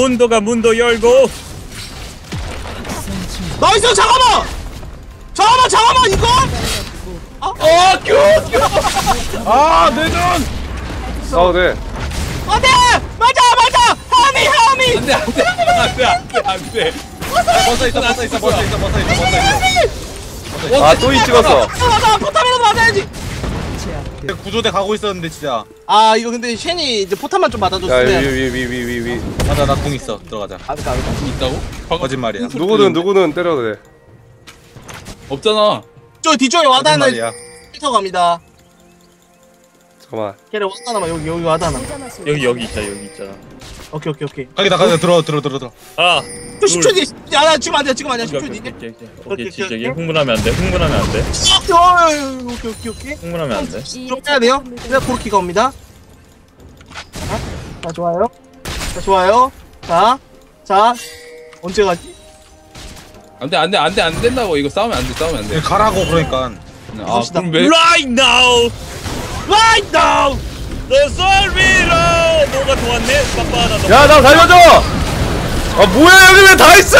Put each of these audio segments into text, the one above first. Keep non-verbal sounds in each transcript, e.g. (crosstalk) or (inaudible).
문도가 문도 열고 나이스 잠깐만 잠깐만 잠깐만 이거 어, 큐! 큐! 아, 내 눈! 싸워 돼. 안돼 맞아 맞아 하미 하미 안 돼, 안 돼, 안 돼, 안 돼, 안 돼. 버섯 있어 버섯 있어 버섯 있어 버섯 있어 버섯 있어 아 또이 찍었어. 맞아 포탄이라도 맞아야지 구조대 가고 있었는데 진짜. 아 이거 근데 쉔이 이제 포탄만 좀야 맞아줬으면 위위위위위 위. 맞아 나 공 있어. 들어가자. 아까 아까 있다고? 방금 거짓말이야. 누구든 누구든 때려도 돼. 없잖아. 저 뒤쪽에 와다는 거짓말이야. 필터 갑니다. 잠깐만. 걔네 와다나만 여기 여기 와다나. 여기 여기 있다 여기 있잖아 오케이 오케이 오케이. 가게다 가게다 들어 들어 들어 들어. 아또 10초 뒤에 야나 지금 안돼 지금 아니야 10초 오케이 뒤에 오케이. 오케이 오케이, 오케이 오케이. 얘 흥분하면 안돼. 흥분하면 안돼. 어, 오케이 오케이 오케이. 흥분하면 안돼. 좀 빼야 돼요? 그래 코르키가 옵니다. 자, 자 좋아요. 자 좋아요. 자자. 언제 가지? 안 돼, 안 돼, 안 돼, 안 된다고. 이거 싸우면 안 돼, 싸우면 안 돼. 가라고 그러니까. 아. 그럼 왜? Right now! Right now Mirror 뭐가 좋았네 빠빠하다 너야나 살려줘. 아 뭐야 여기 왜 다 있어?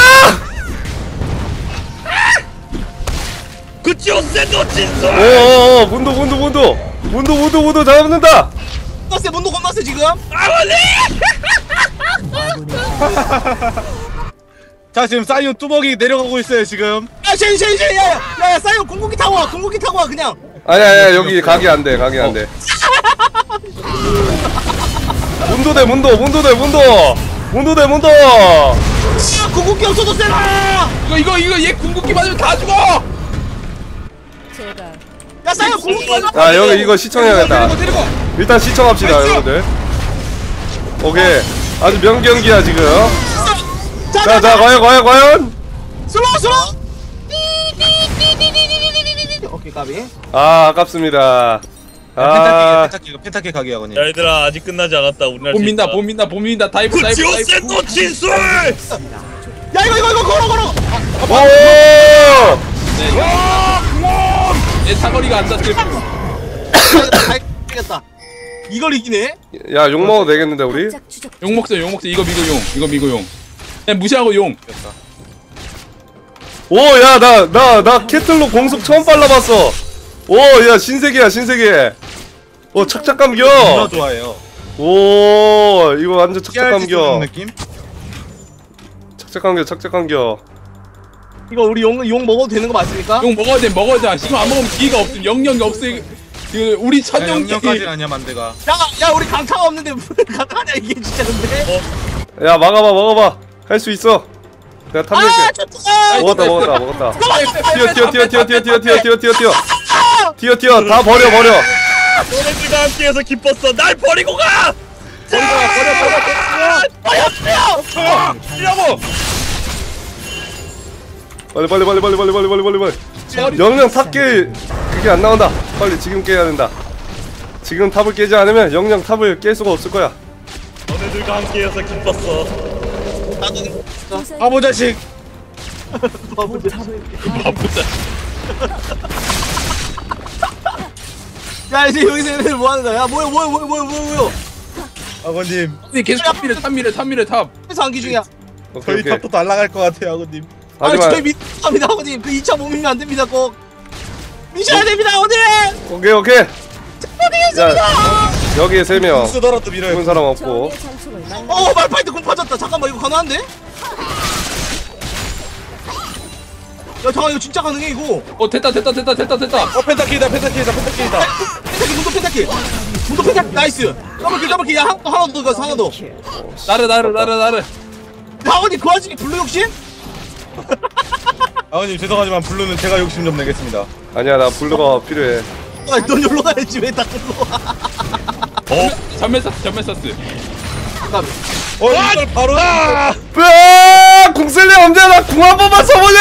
그치오 센도 진솔 어어어 문도 문도 문도 문도 문도 문도 잡는다. 건너세 문도 건너세 지금 아버지 (laughs) 자 지금 사이온 뚜벅이 내려가고 있어요 지금 야 쉔, 쉔, 쉔, 야, 야, 야, 야, 사이온 공국기 타고 와, 공국기 타고 와, 그냥. 아니야 아니야 여기 가게 안 돼. 가게 안 돼. 문도 대 문도 문도 대 문도 문도 대 문도. 야, 공국기 없어도 세라! 이거, 이거, 이거 얘 궁극기 맞으면 다 죽어. 제가 야, 사이온 공국기 맞아! 아 여기 이거 시청해야겠다. 데리고, 데리고. 일단 시청합시다 여러분들. 오케이 아주 명경기야 지금. 자, 자자 과연 과연 과연. 슬로우, 슬로우! 오케이, 까비. 아 아깝습니다. 아 펜타키 펜타키 가게 하거니 야 얘들아 아직 끝나지 않았다 우리 봄 민다, 봄 민다, 봄 민다. 다이브, 다이브, 그치오 다이브. 센도 진솔 야, 이거, 이거, 이거, 걸어, 걸어! 오. 내 사거리가 안 닿을 되겠다. (laughs) 이걸 이기네? 야 욕 먹어도 되겠는데 우리? 짝 추적 용 먹자, 용 먹자. 이거 미고 용, 이거 미고 용. 그냥 무시하고 용. 오야 나 나 나 캐틀로 공속 처음 발라봤어. 오야 신세계야 신세계. 오 착착 감겨. 좋아해요 오 이거 완전 착착 감겨. 느낌? 착착 감겨 착착 감겨. 이거 우리 용, 용 먹어도 되는 거 맞습니까? 용 먹어야 돼, 먹어야 돼. 지금 안 먹으면 기회가 없음. 영영이 없어. 그 우리 아니 천영 영영까지는 아니야 만대가 야, 야, 우리 강타가 없는데 무슨 강타냐, 이게 진짜 근데? 야 막아봐 먹어봐. 할 수 있어. 내가 아, 탐낼게. 좋다! 먹었다 먹었다 먹었다. 뛰어 뛰어 뛰어 뛰어 뛰어 뛰어 뛰어 뛰어 뛰어 뛰어 뛰어 뛰어 뛰어 다 버려 버려. 너네들과 함께해서 기뻤어 날 버리고 가 빨리 빨리 빨리 빨리 빨리 빨리 빨리 빨리 빨리. 영영 탑깨 그게 안 나온다. 빨리 지금 깨야 된다. 지금 탑을 깨지 않으면 영영 탑을 깰 수가 없을 거야. 너네들과 함께해서 기뻤어 조사의 바보 자식 바보 자. 야, 이제 여기서 얘네들 뭐 하는 거야? 야, 뭐야, 뭐야, 뭐야, 뭐야, 뭐야, 뭐야. 아버님 근데 계속 탑미래, 탑미래, 탑미래, 탑. 그래서 안기 중이야. 오케이 저희 오케이. top도 날라갈 것 같아요 아버님 아니, 저희 믿습니다, 아버님. 그 2차 못 밀면 안 됩니다, 꼭. 미셔야 됩니다, 아버님! 오케이 오케이. 야 여기에 세 명. 쓰더라도 밀어요 사람 없고. 어, 말파이트 궁 빠졌다. 잠깐만, 이거 가능한데? 잠깐, 이거 진짜 가능해, 이거. 어, 됐다, 됐다, 됐다, 됐다, 됐다. 어 펜타키다 펜타키다 펜타키다 펜타키, 문도 펜타키. 문도 펜타키, 나이스. double kill, double kill. 야, 한, 하나 더 가서 하나 더. 나를, 나를, 나를, 나를. 야, 아버님, 그 와중에 blue 욕심? 아버님 죄송하지만 blue는 제가 욕심 좀 내겠습니다 아니야 나 blue가 필요해. 아, 넌 여기로 가야지, 왜 다 글로 와. 어? 점멸 썼어, 점멸 썼어. 잠깐만. 어 이걸 바로 으아! 궁슬리 언제 나 궁 한 번만 써보냐?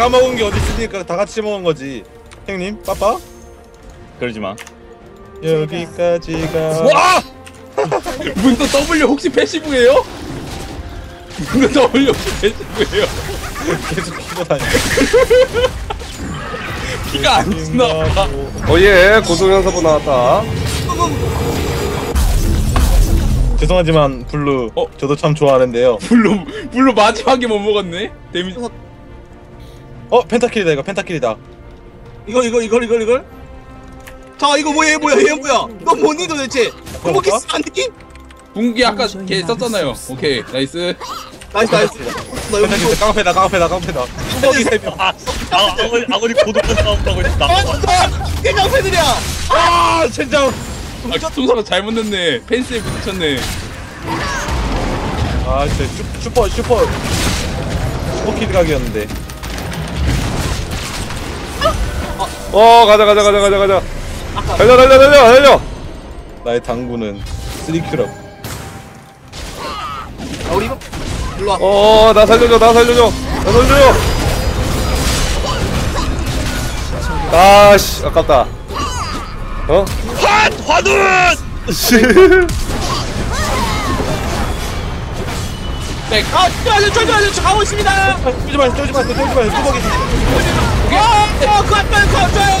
내가 먹은 게 어디 있으니까 다 같이 먹은 거지. 형님, 빠빠. 그러지 마. 여기까지가. 와! 문도 W 혹시 패시브예요? 문도 W 혹시 패시브예요? 계속 키고 다니. (laughs) 피가 안 지나가. 오예 고소연사부 나왔다 죄송하지만 블루, 어? 저도 참 좋아하는데요. 블루 블루 마지막에 못 먹었네. 데미지. 어, 펜타킬이다 이거 펜타킬이다. 이거 이거 이걸 이걸 이걸 자 이거 뭐야 얘 뭐야 얘 뭐야 너 뭐니 도대체 쓰면 안? 붕기 아까 걔 썼잖아요. 오케이 나이스. 나이스 나이스 나 여기 펜타킬 깡패다 깡패다 깡패다. 뚜벅이 세 명. 아, 아, 아버지, 아버지 고독한 싸움 하고 있다. 아 개장 패들이야 아, 젠장. 아 총사가 잘못 넣네. 펜스에 부딪혔네. 아, 진짜 슈, 슈퍼 슈퍼 슈퍼 키드 각이었는데. 어 가자 가자 가자 가자 가자 달려 달려 달려 달려 나의 당구는 3큐럽. 자 우리 이거 일로 와 어나 살려줘 나 살려줘 나 살려줘 아씨 아깝다 어? 환! 씨 백. 아 저 저 저 저 저 가고 있습니다 쫄지 마세요, 쫄지 마세요, 쫄지 마세요. 뚜벅이. 어 어 그거 빨리 줘요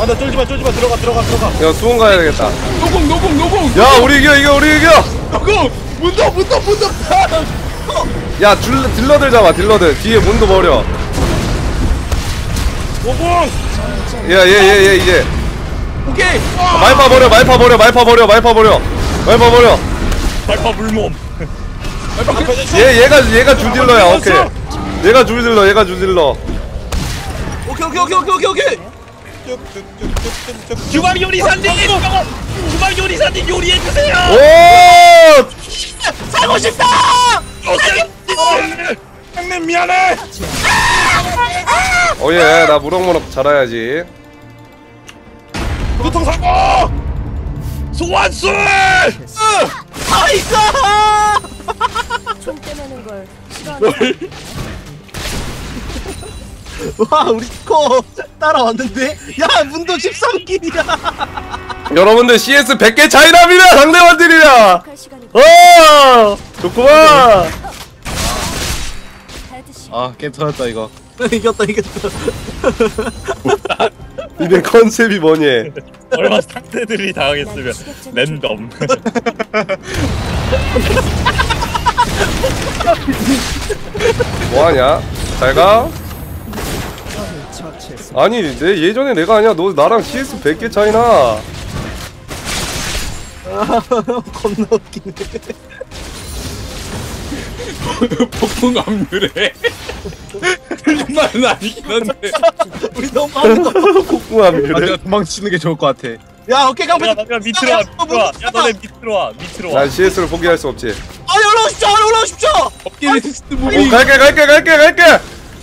아, 나 쫄지 마, 쫄지 마. 들어가, 들어가, 들어가. 야 수은 가야 되겠다 no궁 no궁 no궁. 야 우리 이겨 이겨 우리 이겨 no궁. 문도 문도 문도. (laughs) 야 딜러, 딜러들 잡아 딜러들 뒤에 문도 버려 오공! 야얘얘얘 이제 오케이. 말파 버려 말파 버려 말파 버려 말파 버려 말파 버려 발파 물몸. 얘 얘가 얘가 주딜러야 오케이 얘가 주딜러 얘가 주딜러 오케이 오케이 오케이 오케이 오케이 오케이 쭉쭉쭉쭉쭉. 주방 요리사님! 주방 요리사님 요리해 주세요! 오 살고 싶다 형님 미안해. 오예 나 무럭무럭 자라야지 교통 사고. 소환술! nice 총 떼매는 걸 싫어하는 (laughs) 와 우리 스코 따라왔는데? 야 문도 13kill이야. (laughs) 여러분들 CS 100개 차이납니다 시간이 어! 좋구만! 아 게임 터졌다 이거. (laughs) 이겼다 이겼다. 니네 컨셉이 뭐니? 얼마 상대들이 당하겠으면 랜덤. 뭐하냐? 잘가 아니 내 예전에 내가 아니야 너 나랑 CS 100개 차이나 겁나 웃기네 폭풍 압류래. 틀린 말은 아니긴 한데. 우리 너무 하는 거. 아, 그래 내가 도망치는 게 좋을 것 같아. 야 어깨 깡패 야, 나 그냥 밑으로 와, 밑으로 와. 야, 너네 밑으로 와, 밑으로 와. 난 CS를 포기할 수 없지 아니 올라오십시오 아니 올라오십시오 업계 테스트 오, 무비. 갈게 갈게 갈게 갈게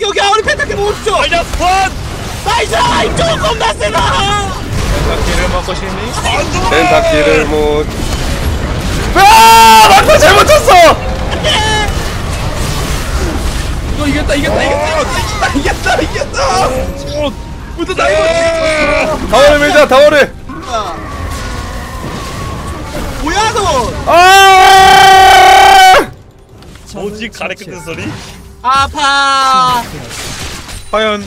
여기 우리 펜타킬 모으십시오 아니야, 스펀! 나이스 이쪽 겁나 세다 펜타킬을 먹고 싶니? 펜타키를 못 아! 막타 잘못 쳤어! 이거 이겼다 이겼다 이겼다 이겼다 이겼다 이겼다. 문도 다 이겼지. 타워를 밀자 타워를 뭐야 너 아! 오직 가래 끝는 소리? 아파 과연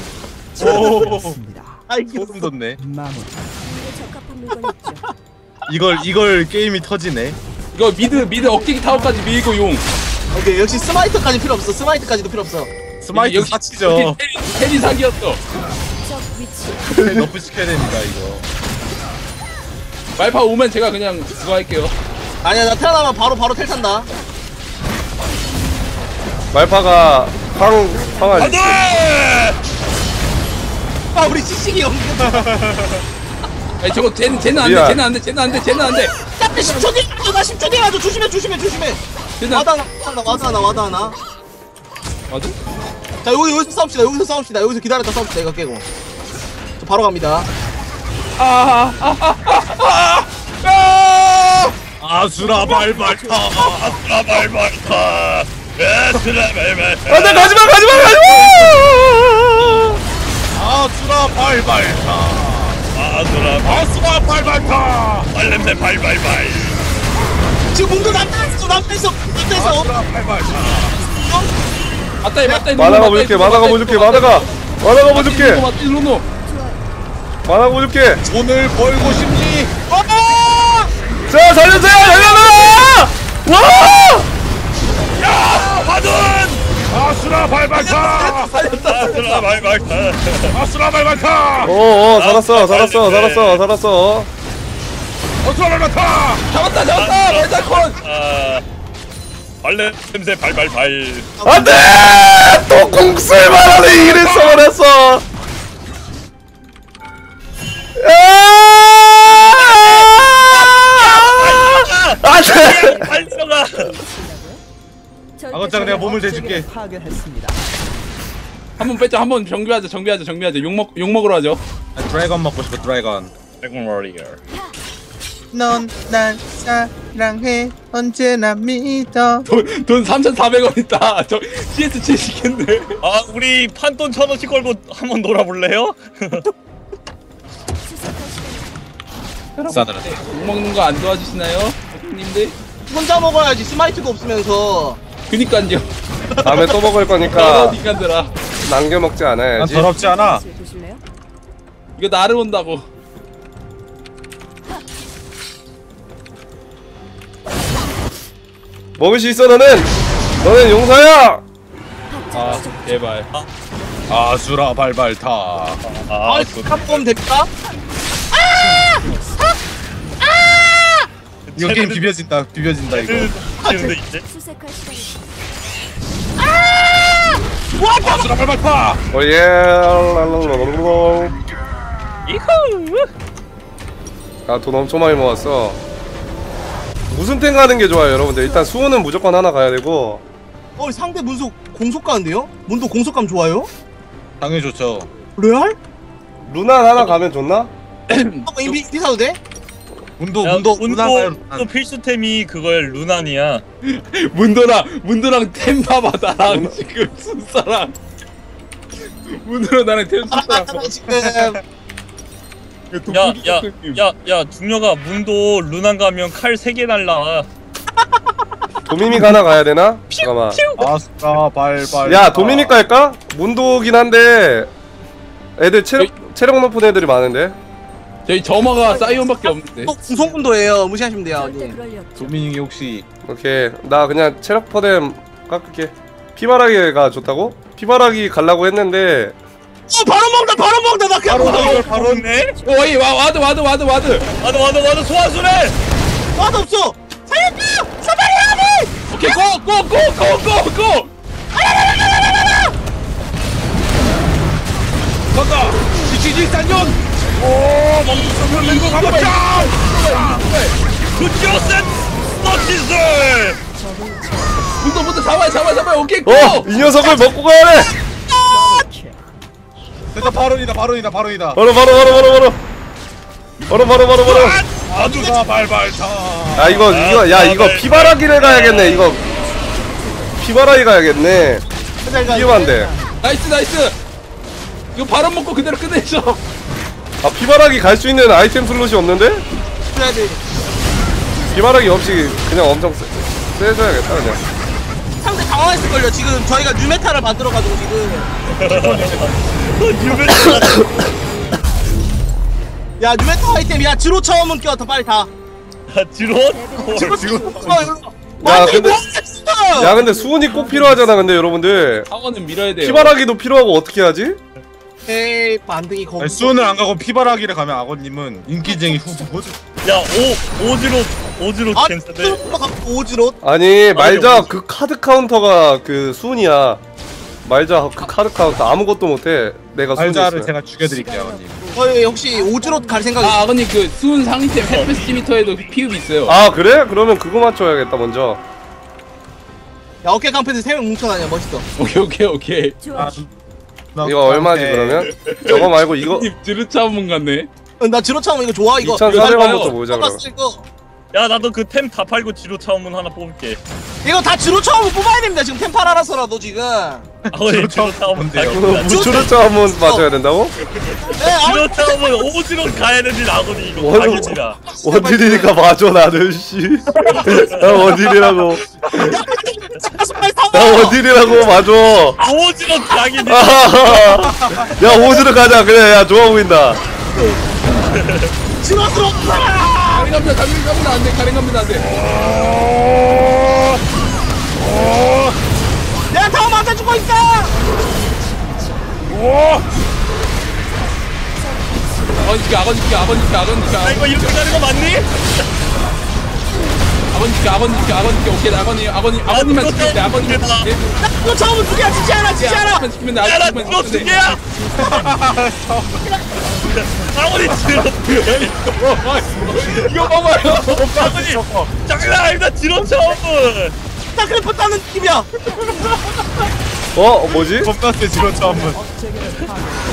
오아 이게 소름 돋네. 이게 적합한 물건 있죠. 이걸 이걸 게임이 터지네. 이거 mid mid 억제기 타워까지 밀고 용. 오케이 역시 smite까지 필요 없어 smite까지도 필요 없어 smite 여기- 사치죠. tele이 tele이 사기였어. 적 위치 nerf 시켜야 됩니다 이거. 말파 오면 제가 그냥 그거 할게요. 아니야 나 태어나면 바로 바로 텔 탄다 말파가 황 황할 아 우리 시식이 형 (laughs) 아니 저거 쟤는 쟤는 안 돼. 미안. 쟤는 안 돼. 쟤는 안 돼. 쟤는 안 돼. 나 10초 뒤에 가줘 나 10초 뒤에 가줘 조심해 조심해 조심해 쟤는 와다 하나 와다 하나 와다 하나 맞아? 자 여기 여기서 싸웁시다 여기서 싸웁시다 여기서 기다렸다 싸웁시다 이거 깨고 저 바로 갑니다 아, 아, 아, 아, 아, 아, 아수라 발발타 아수라 발발타 아수라 발발타 안돼 가지마 가지마 가지마 아수라 발발타. 아수라 아수라 발발타. 발냄새 발발발. 지금 문도 남편에서 남편에서 남편에서 아수라 발발타. 맞다 이 맞다이 만화가 보여줄게 만화가 보여줄게 만화가. 만화가 보여줄게. 맞다이 루노 만화가 보여줄게. 돈을 벌고 싶니? 자 살려주세요. 살려라! 와! 화둔 아수라 발발타 아수라 발발타 아수라 발발타 어어 살았어 살았어 살았어 살았어 아수라 발발타 잡았다 잡았다 발자콘 아 발냄새 발발발 안돼 또 공쓸만하네 이랬어 그랬어 안돼 아거짱 내가 몸을 대줄게. 한번 뺐자 한번 정비하자 정비하자 정비하자. 욕먹 욕먹으러 하죠. 아, 드래곤 먹고 싶어 드래곤. 드래곤 워리어. 넌날 사랑해 언제나 믿어. 돈, 돈 3,400원 있다. (laughs) 저 CS 70겠네. 아 우리 판돈 천 원씩 걸고 한번 놀아볼래요? (laughs) 싸늘하다. 욕먹는 거 안 도와주시나요? 님들? 혼자 먹어야지. smite가 없으면서 그니깐요. 다음에 또 먹을 거니까 니깐들아. 남겨 먹지 난 않아야지. 더럽지 않아. 보실래요? 이거 나를 온다고. 먹을 수 있어 너는? 너는 용사야! 아 제발. 아수라 발발타. 아아 한번 됩니까? 이거 게임 비벼진다 비벼진다 이거 근데 이제 수색할 시간이 아수라 발발타 오예 랄랄랄랄랄. 아돈 엄청 많이 모았어 무슨 탱 가는 게 좋아요 여러분들 일단 수호는 무조건 하나 가야 되고 어 상대 문속 공속 가는데요? 문도 공속감 좋아요? 당연히 좋죠 레알? 루난 하나 가면 좋나? (clears throat) 어 인비 인비 사도 돼? 문도 야, 문도 문도 또 필수템이 그거야 루난이야. (laughs) 문도랑 문도랑 템바바 나랑 지금 순사랑. 문도랑 나랑 템 순사랑. 아, 지금. 야야야야 중녀가 문도 루난 가면 칼 세 개 날라. 도미닉 하나 가야 되나? 잠깐만. 아수라 발발타 야 도미닉 갈까? 문도긴 한데 애들 체력 체력 높은 애들이 많은데 저희 점화가 사이온밖에 없는데. 또 구성군도예요. 무시하시면 돼요 언니. 도미닉이 혹시 오케이 나 그냥 체력 퍼뎀 깎을게. 피바라기가 좋다고? 피바라기 갈라고 했는데. 어 바로 먹다 바로 먹다. 나 그냥 바로 이걸 바로 네. 어이 와 와드 와드 와드 와드. 와도 와도 와도 소환수래 맛 없어. 살렸다 사다리 오케이 고고고고고고. 간다 지치지 쌍년 오 가봤자 굿조센 서치스 문도 문도 잡아요 잡아요 잡아요. 오케이 고! 어! 이 녀석을 먹고 가야 돼! 됐다 바론이다 바론이다 바론이다. 바로 바로 바로 바로 바로. 바로 바로 바로 바로. 아수라 발발타 야 이거 이거 야 이거 피바라기를 가야겠네 이거. 피바라기 가야겠네. 위험한데. nice nice. 이거 바로 먹고 그대로 끝내죠 아 피바라기 갈 수 있는 아이템 slot이 없는데? 그래야 돼 피바라기 없이 그냥 엄청 세, 세져야겠다 그냥. 상대 당황했을걸요. 지금 저희가 new meta를 만들어가지고 지금. 야 뉴메타 아이템. 야 지로 처음은 껴더 빨리 다. 지롯? 지로 지금 야, 근데- 야야 근데 수은이 꼭 필요하잖아 근데 여러분들. 상어는 밀어야 돼요. 피바라기도 필요하고 어떻게 하지? 에이 반등이 거기 아니, 수원을 안 가고 피바라기를 가면 아버님은 인기쟁이 후보 뭐지? 야 오 오지롯 오지롯 아 캔슬데 오지롯? 아니 말자? 그 카드 카운터가 그 수은이야. 말자 그 카드 카운터 아무것도 못해. 내가 발자를 있으면 제가 죽여드릴게요 아버님. 저희 혹시 오지롯 갈 생각이 아 아버님 그 수은 상위템 햇베스티미터에도 피읍 있어요. 아 그래? 그러면 그거 맞춰야겠다 먼저. 야 어깨 깡패들 3명 뭉쳐다녀 멋있어. 오케이 오케이 오케이. 좋아. 이거 얼마지 네. 그러면? (laughs) 저거 말고 이거 님 드르차 한번 갔네 어, 나 지로 처음 이거 좋아 이거 2,400원부터 봐요. 모으자 이거 야 나도 그 템 다 팔고 지로 차원문 하나 뽑을게 이거 다 지로 처음 뽑아야 됩니다. 지금 템팔 알아서라도 지금. 아우리 지로 차원문 나 무초로차 한번 맞아야 된다고? 네, 아, 지로 차원문 오지로 가야 되지 나거니 이거 가격이라 원딜이니까 맞아 나는 씨나 원딜이라고 빨리 타워. 나 원딜이라고 맞아 오지로 가기 아하하. 야 오즈로 가자 그래 야 좋아 보인다 지로 들어. 갑니다. 가ring 갑니다 안 돼. 가ring 갑니다. 안 돼. 내가 타워 맞아주고 있어. 아버지 지켜 아버지 지켜 아버지 지켜 아버지 지켜 아 이거 이렇게 가는 거 맞니? 아버지 지켜 아버지 지켜 아버지 지켜 오케이. 아버님 아버님 아버님만 그거 지키면 돼 아버님만 돼 이거 처음은 두 개야. 지지 않아. 지지 않아. 아버님만 지키면 돼 야나 아버님만 지로 지키면 두돼 개야. 아우리 지로 이거 봐봐요. 아버지 장난 아니다 지로 차원문 스타크래프트 따는 느낌이야. 어? 뭐지? 펌프한테 지로 차원문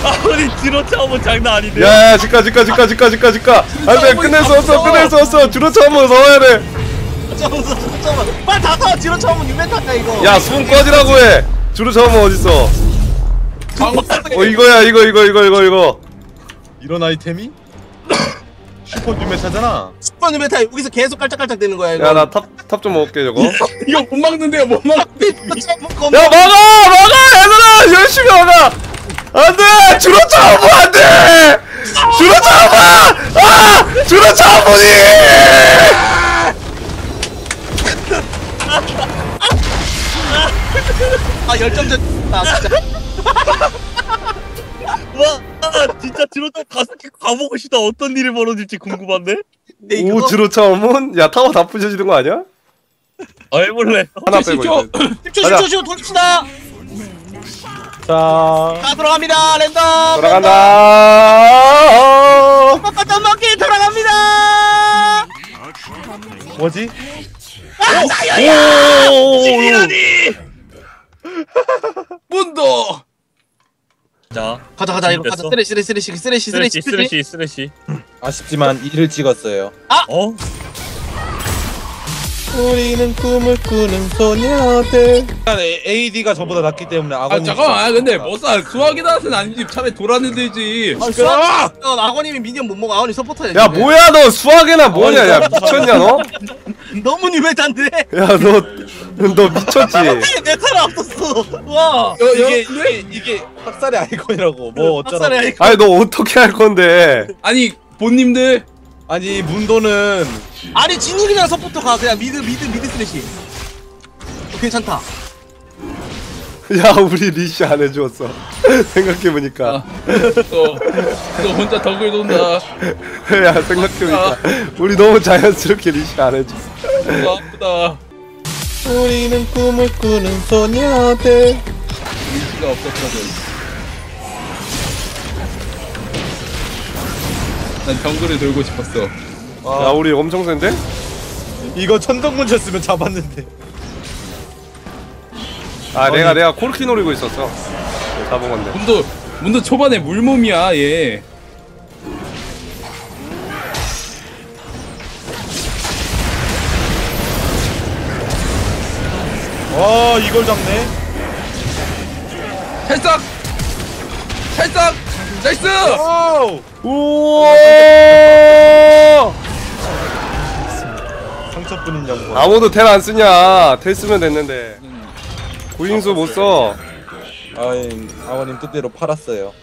아우리 지로 차원문 장난 아닌데 야야 집가 집가 집가 집가 집가 집가 안돼 끝낼 수 없어 끝낼 수 없어. 주로차 한번 넣어야 잠 잠깐만. 빨리 다 타워. 지로 처음은 유메타다 이거. 돼야손 꺼지라고 해. 주로차 한번 어딨어? 어 이거야 이거 이거 이거 이거 이거. 이런 아이템이? (coughs) super new meta잖아. 10번 new meta 여기서 계속 깔짝깔짝 되는 거야 이거. 야 나 top top 좀 먹을게 저거. (laughs) 이거 못 막는데요 못 막는데. 검- 야 막아! 막아! 얘들아 열심히 막아! 안돼! 즈롯 차원문 안돼! 즈롯 차원문 아! 즈롯 차원문이 아 열정적. 아 진짜. (laughs) 와 아, 진짜 지로 좀 가서 가보고 싶다 어떤 일이 벌어질지 궁금한데? 근데 이거 오 주로차 한번 야 타워 다 부셔지는 거 아니야? 아 해볼래 하나 빼고 시켜. 이제. 10초 가자. 10초 10초 돌립시다. 자자 들어갑니다 랜덤. 돌아간다 꺾었던 먹기 돌아갑니다. 뭐지? 문도 자 가자 가자 이거 가자 됐어. 쓰레쉬 쓰레쉬 쓰레쉬 쓰레쉬 쓰레쉬 쓰레쉬. 아쉽지만 이를 찍었어요 어? 우리는 꿈을 꾸는 소녀들 AD가 저보다 낫기 때문에 아 잠깐만 아, 근데 뭐싸 수학이 나서는 아니지 차라리 돌아는 되지 아, 수학. 어, 아버님이 미니언 못 먹어. 아버님 서포터야. 야 지금. 뭐야 너 수학이나 뭐냐 야 미쳤냐 너? (laughs) 너무 유메탄데. 야 너 너 미쳤지? (laughs) 내 차례 없었어. 와. 여, 여, 이게? 이게 이게 학살의 아이콘이라고 뭐 어쩌라고 박살이야 이거. 아니 너 어떻게 할 건데? 아니 본님들 아니 문도는 아니 진이 그냥 서포터 가. 그냥 mid mid mid 쓰레쉬. 어, 괜찮다. (laughs) 야 우리 leash 안 해주었어. (laughs) 생각해보니까. 또, 또 혼자 덕을 돈다 (laughs) 야 생각해보니까 우리 너무 자연스럽게 leash 안 해줘. 너무 아프다 우리는 꿈을 꾸는 소녀들 위치가 없었거든 난 정글을 돌고 싶었어. 야 우리 엄청 센데? 이거 천덕문 쳤으면 잡았는데. 아 내가 내가 코르키 노리고 있었어. 잡은 건데. 문도 문도 초반에 물몸이야 얘. 와 이걸 잡네. 찰싹! 찰싹! nice! 와 우 우와! 상처뿐인 영광 아무도 텔 안 쓰냐? 텔 쓰면 됐는데. 구인수 못 써. 아이 아버님 뜻대로 팔았어요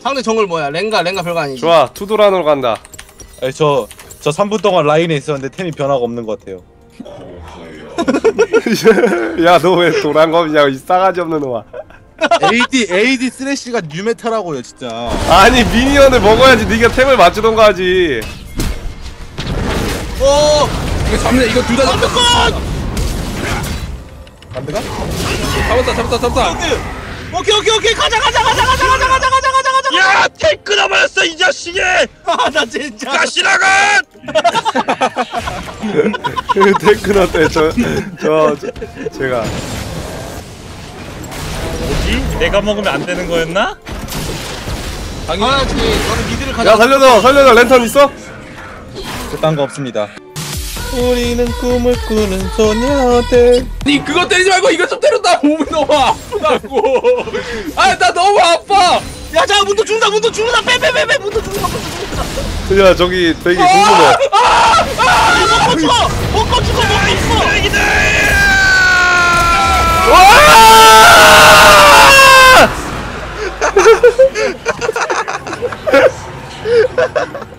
상대 정글 뭐야? 렝가 렝가 별거 아니지. 좋아 two도란으로 간다. 아니 저저 3분 동안 라인에 있었는데 템이 변화가 없는 것 같아요 (laughs) 야 너 왜 도란 검이냐 이 싸가지 없는 놈아. AD AD 쓰레쉬가 뉴메타라고요 진짜 아니 미니언을 먹어야지 네가 템을 맞추던가 하지. 오. 이거 잡네 이거 둘다 잡았다 안돼가? 잡았다 잡았다 잡았다 오케이 오케이 오케이 가자 가자 가자 가자 가자 가자 가자 가자 가자. 야 탱크 남았어 이 자식이 아나 진짜. 가시나가 테크노 때저저 저, 제가? 내가 먹으면 안 되는 거였나? 당연하지. 너는 미드를. 야 살려줘 살려줘 랜턴 있어? 딴거 없습니다. 우리는 꿈을 꾸는 소녀들. 니 그거 때리지 말고 이거 좀 때렸다 몸이 너무 아프다고 (laughs) 아 나 너무 아파 야, 자, 문도 죽는다, 문도 죽는다, 빼, 빼, 빼, 빼, 문도 죽는다, 문도 죽는다. 야 저기 되게 궁금해 먹고 죽어! 먹고 죽어, 먹고 죽어! 와! Ha ha ha!